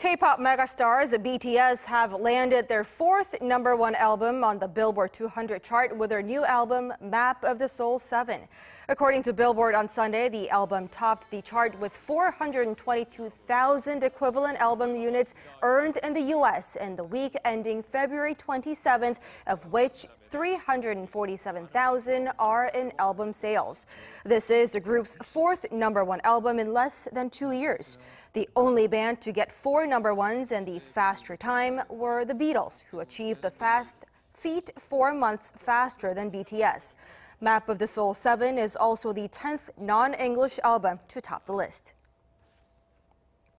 K-pop megastars BTS have landed their fourth number one album on the Billboard 200 chart with their new album, Map of the Soul 7. According to Billboard on Sunday, the album topped the chart with 422,000 equivalent album units earned in the U.S. in the week ending February 27th, of which 347,000 are in album sales. This is the group's fourth number one album in less than two years. The only band to get four number ones in the faster time were the Beatles, who achieved the fast feat four months faster than BTS. Map of the Soul 7 is also the 10th non-English album to top the list.